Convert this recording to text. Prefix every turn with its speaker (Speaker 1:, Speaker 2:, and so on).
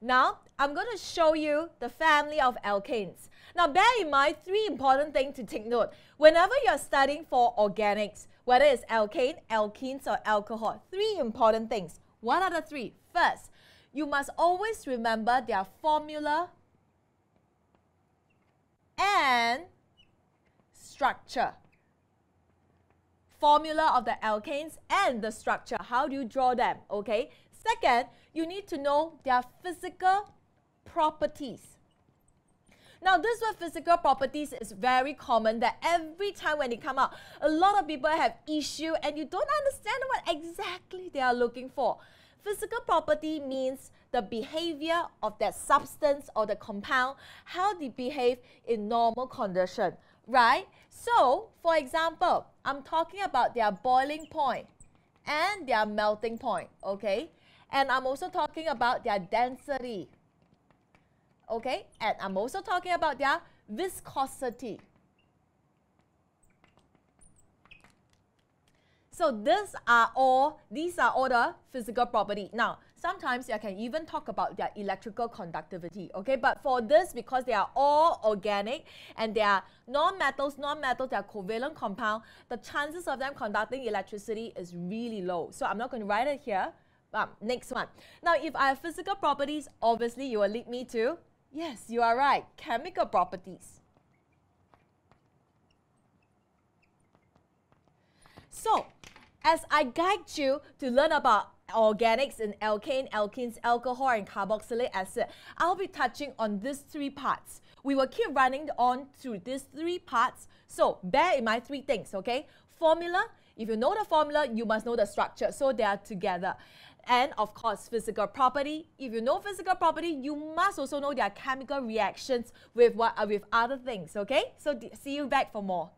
Speaker 1: Now, I'm going to show you the family of alkanes. Now, bear in mind three important things to take note. Whenever you're studying for organics, whether it's alkane, alkenes, or alcohol, three important things. What are the three? First, you must always remember their formula and structure. Formula of the alkanes and the structure. How do you draw them? Okay. Second, you need to know their physical properties. Now, this word physical properties is very common that every time when they come out, a lot of people have issue and you don't understand what exactly they are looking for. Physical property means the behavior of that substance or the compound, how they behave in normal condition, right? So, for example, I'm talking about their boiling point and their melting point, okay? And I'm also talking about their density, okay? And I'm also talking about their viscosity. So these are all these are all the physical property. Now, sometimes you can even talk about their electrical conductivity. Okay, but for this, because they are all organic and they are non-metals, non-metals, they are covalent compound, the chances of them conducting electricity is really low. So I'm not going to write it here. Um, next one. Now, if I have physical properties, obviously you will lead me to Yes, you are right. Chemical properties. So, as I guide you to learn about organics in alkane, alkenes, alcohol, and carboxylic acid, I'll be touching on these three parts. We will keep running on through these three parts. So, bear in mind three things, okay? Formula, if you know the formula, you must know the structure. So, they are together and of course physical property. If you know physical property, you must also know their chemical reactions with what uh, with other things. Okay, so see you back for more.